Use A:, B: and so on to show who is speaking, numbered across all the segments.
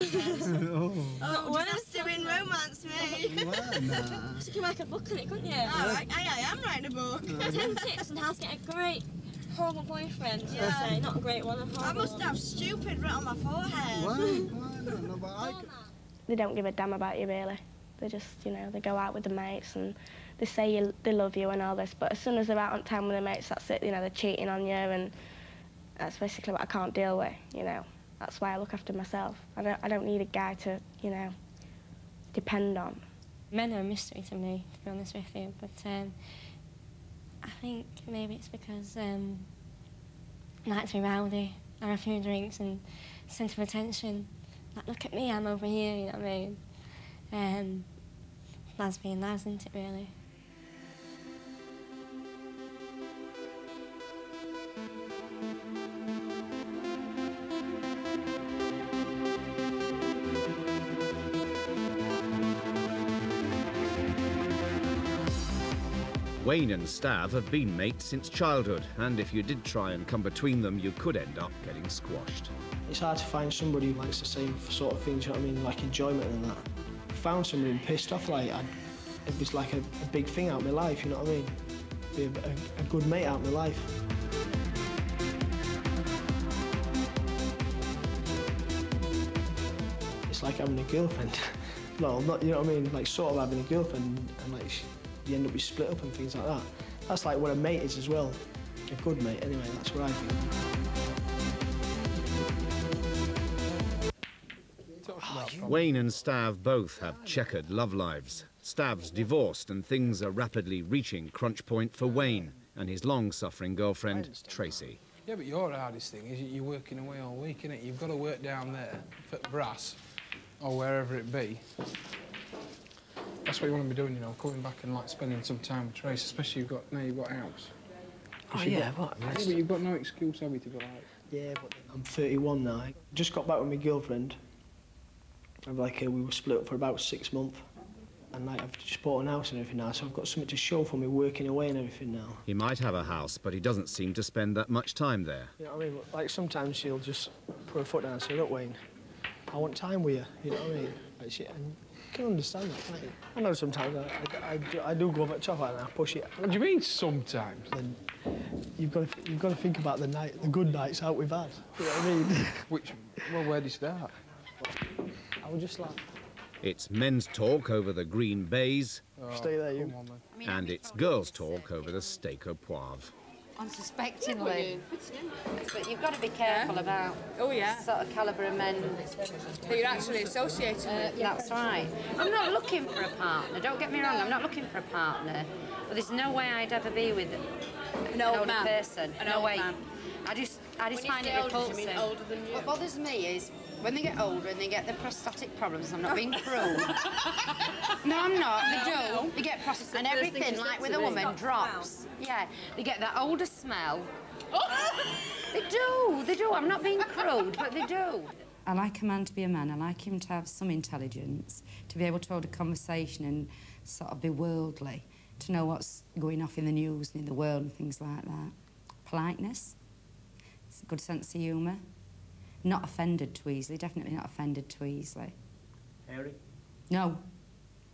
A: oh.
B: Uh, oh, worse doing romance, me.
C: You could write a book on it, couldn't you?
B: Oh, I, I, I am writing a book.
C: Ten tips on how to get a great, horrible boyfriend. Yeah.
B: Yeah.
C: Say, not a great one, a horrible
B: I must have stupid written on my forehead.
A: Well, well, I don't know, but I... c-
D: They don't give a damn about you really. They just, you know, they go out with the mates and they say you, they love you and all this, but as soon as they're out on town with their mates, that's it. You know, they're cheating on you, and that's basically what I can't deal with. You know, that's why I look after myself. I don't, I don't need a guy to, you know, depend on.
C: Men are a mystery to me, to be honest with you. But um, I think maybe it's because um, I like to be rowdy, have a few drinks and centre of attention. Like, look at me, I'm over here, you know what I mean? Um, being lads, isn't it, really?
E: Wayne and Stav have been mates since childhood, and if you did try and come between them, you could end up getting squashed.
F: It's hard to find somebody who likes the same sort of things, you know what I mean, like enjoyment and that. I found somebody who pissed off, like, I'd, it was like a, a big thing out of my life, you know what I mean? Be a, a, a good mate out of my life. It's like having a girlfriend. no, not, you know what I mean, like sort of having a girlfriend and like you end up with split up and things like that. That's like what a mate is as well. A good mate, anyway, that's what I feel.
E: Ah, Wayne and Stav both have checkered love lives. Stav's divorced, and things are rapidly reaching crunch point for Wayne and his long-suffering girlfriend, Tracy.
G: Yeah, but your hardest thing is you're working away all week, innit? You've got to work down there for brass or wherever it be. That's what you want to be doing, you know, coming back and like spending some time with Trace, especially you've got now you've got house.
F: Oh,
G: You've
F: yeah,
G: got-
F: what?
G: Yeah, but you've got no excuse, have you, to go like.
F: Yeah, but I'm 31 now. I just got back with my girlfriend. And like uh, we were split up for about six months. And like I've just bought an house and everything now, so I've got something to show for me working away and everything now.
E: He might have a house, but he doesn't seem to spend that much time there.
F: You know what I mean? Like sometimes she'll just put her foot down and say, look Wayne, I want time with you, you know what I mean? Like she, and you can understand that, can't you? I know sometimes I, I, I, do, I do go over the top and I push it.
G: What do you mean sometimes?
F: Then you've got to, you've got to think about the night, the good nights out we've had. You know what I mean?
G: Which, well, where do you start?
F: I would just like,
E: It's men's talk over the green baize,
F: stay there, oh, you.
G: Come on, then.
E: and it's girls' talk over the steak au poivre.
H: Unsuspectingly. But you've got to be careful about
I: Oh yeah.
H: sort of calibre of men.
I: Who you're actually associated
H: Uh,
I: with.
H: that's right. I'm not looking for a partner. Don't get me wrong. I'm not looking for a partner. But there's no way I'd ever be with
I: An
H: an
I: old
H: older person.
I: An
H: no
I: old
H: way.
I: man.
H: I just, I just
I: When
H: find it
I: older,
H: repulsive.
I: older than you?
H: What bothers me is when they get older and they get the prostatic problems. I'm not being cruel. no, I'm not. They do. They get prostatic, and
I: the first thing
H: everything, like with a woman,
I: Stop
H: drops. Yeah, they get that older smell. They do. They do. I'm not being crude, but they do.
J: I like a man to be a man. I like him to have some intelligence, to be able to hold a conversation and sort of be worldly, to know what's going off in the news and in the world and things like that. Politeness, s- good sense of humour, not offended too easily, definitely not offended too easily.
F: Harry?
J: No,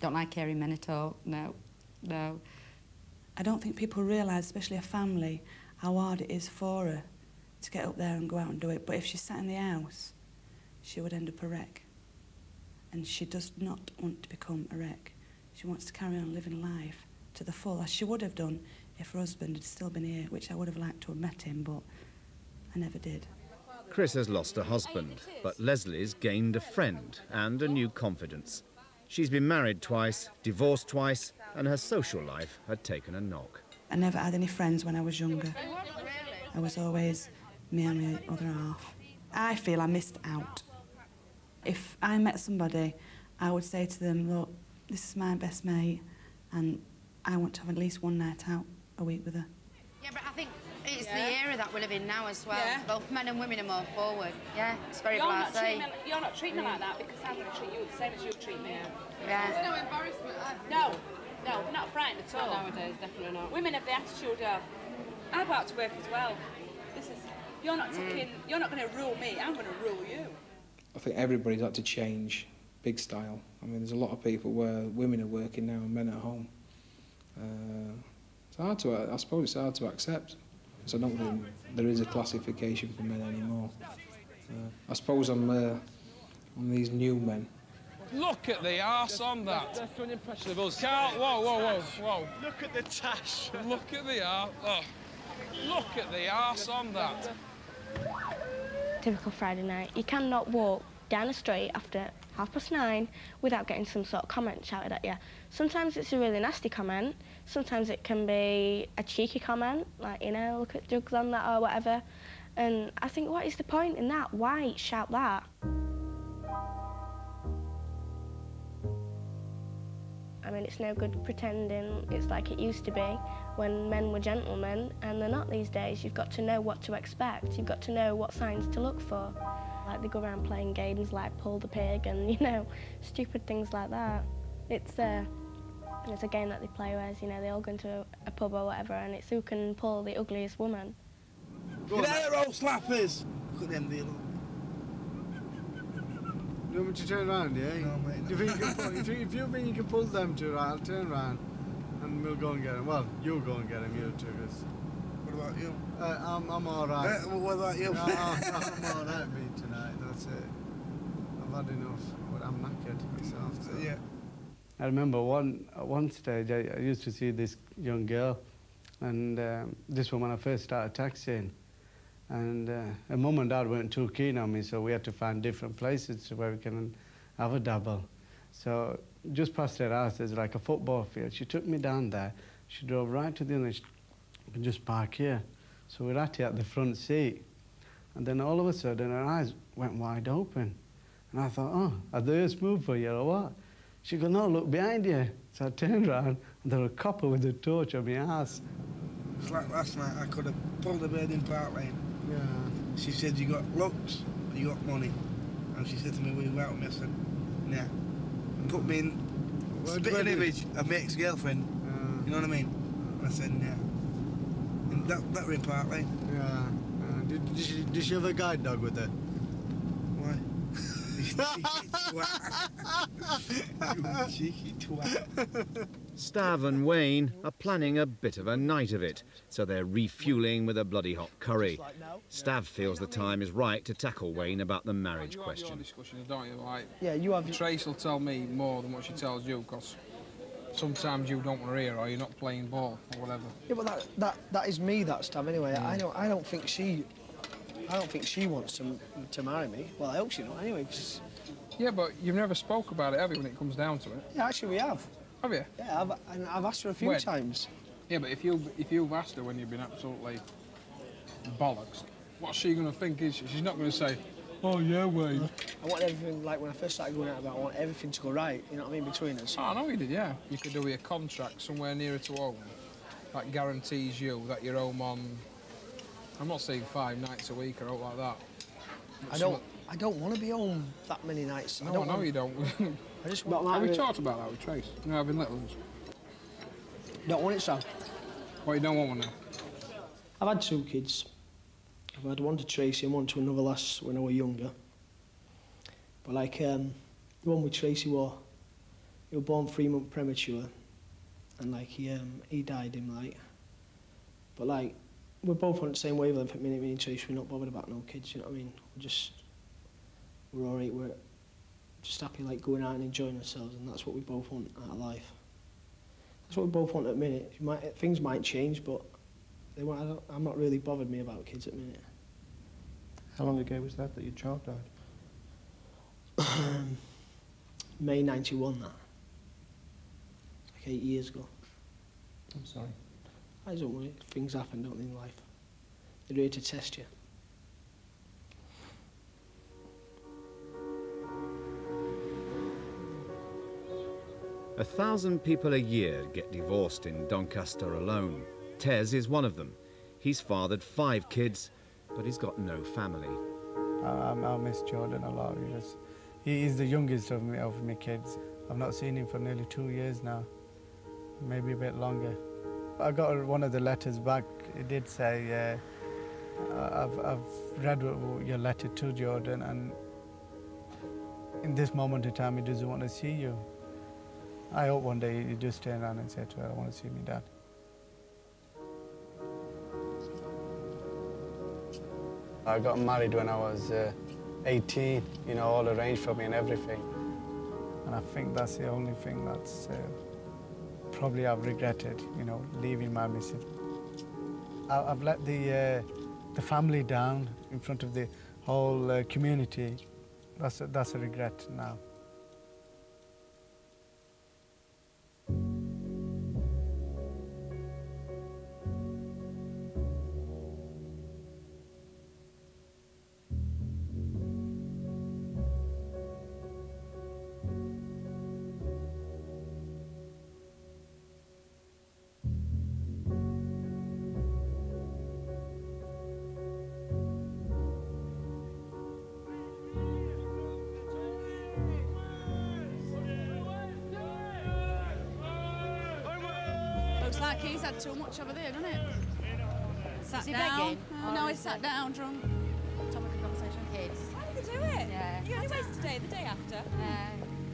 J: don't like hairy men at all, no, no.
K: I don't think people realise, especially a family, how hard it is for her to get up there and go out and do it. But if she sat in the house, she would end up a wreck. And she does not want to become a wreck. She wants to carry on living life to the full, as she would have done if her husband had still been here, which I would have liked to have met him, but I never did.
E: Chris has lost a husband, but Leslie's gained a friend and a new confidence. She's been married twice, divorced twice, and her social life had taken a knock.
K: I never had any friends when I was younger. I was always me and my other half. I feel I missed out. If I met somebody, I would say to them, look, this is my best mate, and I want to have at least one night out a week with her.
H: Yeah, but I think it's
I: Yeah.
H: the era that we live in now as well.
I: Yeah.
H: Both men and women are more forward. Yeah, it's very
I: You're not,
H: blasé.
I: treating me, you're not treating me like that because I'm going to treat you the same as you treat me.
H: Yeah.
I: There's no embarrassment. No, no, not frightened at all.
B: nowadays, definitely not.
I: Women have the attitude of, I'm about to work as well. This is, you're not taking, you're not going to rule me. I'm going to rule you.
G: I think everybody's had to change big style. I mean, there's a lot of people where women are working now and men at home. Uh, it's hard to, I suppose it's hard to accept. So I don't think there is a classification for men anymore. Uh, I suppose I'm, uh, I'm these new men.
L: Look at the arse on that. That's, that's an impression of us. Carl, whoa, whoa, whoa, whoa.
A: Look at the tash.
L: Look at the arse. Oh. Look at the arse on that.
D: Typical Friday night. You cannot walk down the street after half past nine without getting some sort of comment shouted at you. Sometimes it's a really nasty comment. Sometimes it can be a cheeky comment, like, you know, look at drugs on that or whatever. And I think, what is the point in that? Why shout that? I mean, it's no good pretending it's like it used to be when men were gentlemen, and they're not these days. You've got to know what to expect. You've got to know what signs to look for. Like they go around playing games like pull the pig and, you know, stupid things like that. It's, uh, it's a game that they play where, you know, they all go into a, a pub or whatever, and it's who can pull the ugliest woman.
A: Get out, old slappers! Look at them, they look. You want me to turn around, yeah? No, mate. If, you can pull, if, you, if you think you can pull them two, right, I'll turn around and we'll go and get them. Well, you'll go and get them, you two, because...
M: What about you?
A: Uh, I'm, I'm all right.
M: Uh, what about you?
A: No, I'm, I'm all right, me, tonight, that's it. I've had enough, but I'm knackered myself, so...
M: Yeah.
N: I remember one one stage I, I used to see this young girl, and um, this was when I first started taxiing. And uh, her mum and dad weren't too keen on me, so we had to find different places where we can have a dabble. So just past her house, there's like a football field. She took me down there. She drove right to the end. She could just park here. So we're at it at the front seat. And then all of a sudden, her eyes went wide open. And I thought, oh, are they a smooth for you or what? She goes, no, look behind you. So I turned around, and there was a copper with a torch on my ass.
M: It's like last night, I could have pulled a bird in Park Lane.
A: Yeah.
M: She said, you got looks, you got money. And she said to me, will you out with me? I said, nah. And put me in spitting
A: where
M: image of my ex-girlfriend.
A: Uh,
M: You know what I mean? And I said, nah. And that, that were in Park Lane.
A: Yeah. Uh, did, did, she, did she have a guide dog with her?
M: Why? you cheeky twat.
E: Stav and Wayne are planning a bit of a night of it, so they're refueling with a bloody hot curry. Stav feels the time is right to tackle Wayne about the marriage
G: you
E: question.
G: have your discussions, don't you? Like,
F: Yeah, you have.
G: Trace will tell me more than what she tells you, because sometimes you don't want to hear or you're not playing ball or whatever.
F: Yeah, but that, that, that is me, that Stav, anyway. I don't, I don't think she... I don't think she wants to, to marry me. Well, I hope she don't, anyway, 'cause-
G: Yeah, but you've never spoke about it, have you, when it comes down to it?
F: Yeah, actually, we have.
G: Have you?
F: Yeah, I've, and I've asked her a few
G: When?
F: times.
G: Yeah, but if you if you've asked her when you've been absolutely bollocks, what's she going to think? Is she? she's not going to say, "Oh yeah, Wayne."
F: I want everything, like when I first started going out about, I want everything to go right, you know what I mean, between us.
G: Oh, I know you did. Yeah, you could do a contract somewhere nearer to home that guarantees you that you're home on. I'm not saying five nights a week or out like that.
F: I don't, I don't want to be home that many nights.
G: No, I,
F: don't
G: know
F: want,
G: you don't.
F: I just want,
G: have we talked about that with Trace? You know, been little ones.
F: don't want it, Sam.
G: Well, you don't want one now.
F: I've had two kids. I've had one to Tracy and one to another lass when I was younger. But like, um, the one with Tracy was, he was born three months premature, and like he um, he died in like. But like, we're both on the same wavelength at minute. Me and Tracy, we're not bothered about no kids. You know what I mean? We're just, we're alright. We're just happy like going out and enjoying ourselves, and that's what we both want out of life. That's what we both want at the minute. Might, things might change, but they won't, I don't, I'm not really bothered me about kids at the minute.
O: How long ago was that that your child died?
F: Um, May 91, that. Like eight years ago.
O: I'm sorry.
F: I don't worry. Things happen, don't they, in life? They're here to test you.
E: A thousand people a year get divorced in Doncaster alone. Tez is one of them. He's fathered five kids, but he's got no family.
N: I, I, I miss Jordan a lot. He just, he the youngest of me of my kids. I've not seen him for nearly two years now, maybe a bit longer. I got one of the letters back. It did say, uh, I've, I've read your letter to Jordan, and in this moment in time he doesn't want to see you. I hope one day you just turn around and say to her, I want to see me dad. I got married when I was uh, 18, you know, all arranged for me and everything. And I think that's the only thing that's uh, probably I've regretted, you know, leaving my missus. I, I've let the, uh, the family down in front of the whole uh, community. That's a, that's a regret now.
I: He's had too much over there, doesn't it? Sat
H: Is he
I: down.
H: begging?
I: Oh, no, he's sat
H: he-
I: down drunk. Topic of conversation.
H: Kids.
I: Why did they do it?
H: Yeah.
I: You only wasted today, the day after.
H: Yeah.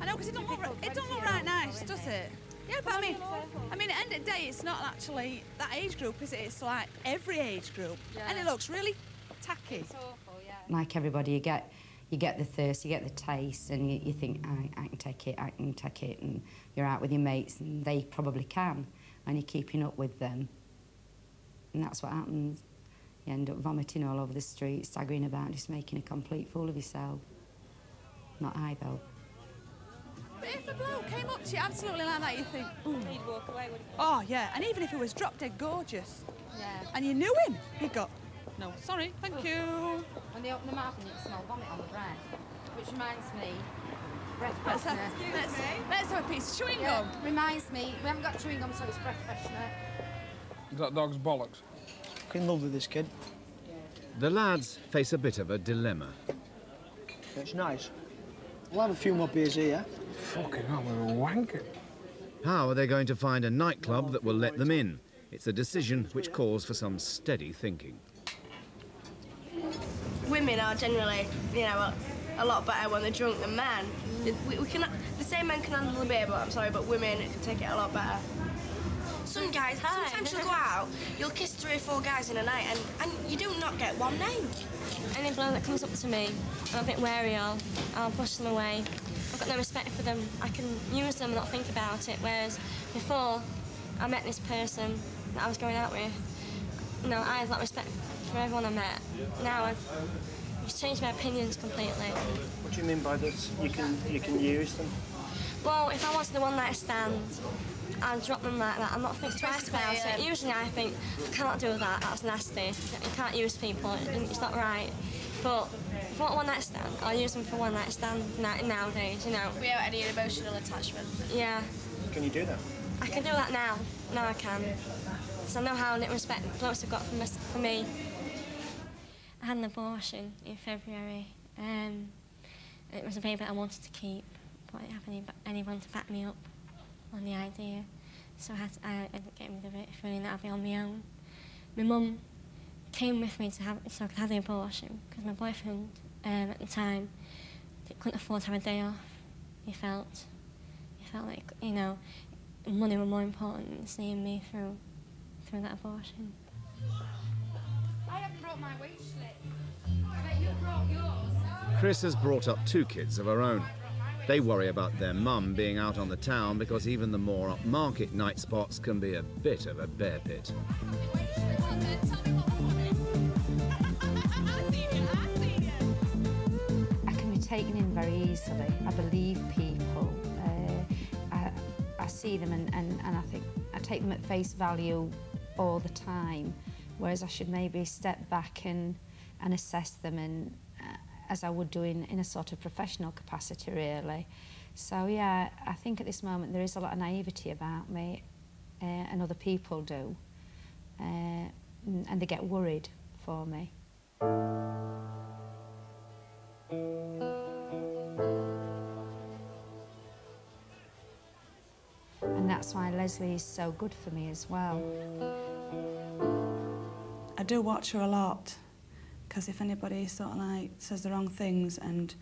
I: I know, because it don't look right, it don't look right nice, does it? Yeah, but I mean, I mean, at the end of the day, it's not actually that age group, is it? It's like every age group, and it looks really tacky.
H: It's awful, yeah.
J: Like everybody, you get you get the thirst, you get the taste, and you, you think, I, I can take it, I can take it, and you're out with your mates, and they probably can, and you're keeping up with them. And that's what happens. You end up vomiting all over the street, staggering about, just making a complete fool of yourself. Not I, though.
I: But if a bloke came up to you absolutely like that, you think, ooh.
B: He'd walk away, wouldn't
I: Oh, yeah, and even if he was drop dead gorgeous,
H: Yeah.
I: and you knew him, he'd go, no, sorry, thank you.
H: When they open the mouth and you can smell vomit on the bread. Which reminds me, breath
I: Let's have,
H: freshener.
I: let's, let's have a piece of chewing
H: Yeah,
I: gum.
H: reminds me, we haven't got chewing gum, so it's breath freshener.
G: Is that dog's bollocks?
F: In love with this kid.
E: The lads face a bit of a dilemma.
F: It's nice. We'll have a few more beers here.
G: Fucking hell, we're wanking.
E: How are they going to find a nightclub that will let them in? It's a decision which calls for some steady thinking.
B: Women are generally, you know, a, a lot better when they're drunk than men. We, we can, the same men can handle the beer, but I'm sorry, but women can take it a lot better. Some guys, sometimes you'll go out, you'll kiss three or four guys in a night, and, and you do not get one name.
C: Any bloke that comes up to me, I'm a bit wary of. I'll push them away. I've got no respect for them. I can use them and not think about it. Whereas before, I met this person that I was going out with. Know, I had that respect for everyone I met. Now I've it's changed my opinions completely.
O: What do you mean by this? You can you can use them.
C: Well, if I wanted the one night stand, I'd drop them like that. I'm not thinking twice about it. Usually I think, I cannot do that, that's nasty. You can't use people, it's not right. But if I want a one night stand, I'll use them for one night stand now- nowadays, you know.
B: Without any emotional attachment.
C: Yeah,
O: Can you do that?
C: I can do that now. Now I can. So I know how little respect blokes have got for, mis- for me. I had an abortion in February. Um, it was a baby I wanted to keep, but I didn't have any, anyone to back me up on the idea. So I, had to, I ended up getting rid of it, feeling that I'd be on my own. My mum came with me to have, so I could have the abortion, because my boyfriend um, at the time couldn't afford to have a day off. He felt, he felt like, you know, money was more important than seeing me through, through that abortion.
H: I haven't brought my wage slip. I bet you brought yours.
E: Chris has brought up two kids of her own. They worry about their mum being out on the town because even the more upmarket night spots can be a bit of a bear pit.
J: I can be taken in very easily. I believe people. Uh, I, I see them and, and, and I think I take them at face value all the time, whereas I should maybe step back and, and assess them and, uh, as I would do in, in a sort of professional capacity, really. So, yeah, I think at this moment there is a lot of naivety about me, uh, and other people do, uh, and and they get worried for me. And that's why Leslie is so good for me as well.
K: I do watch her a lot because if anybody sort of like says the wrong things and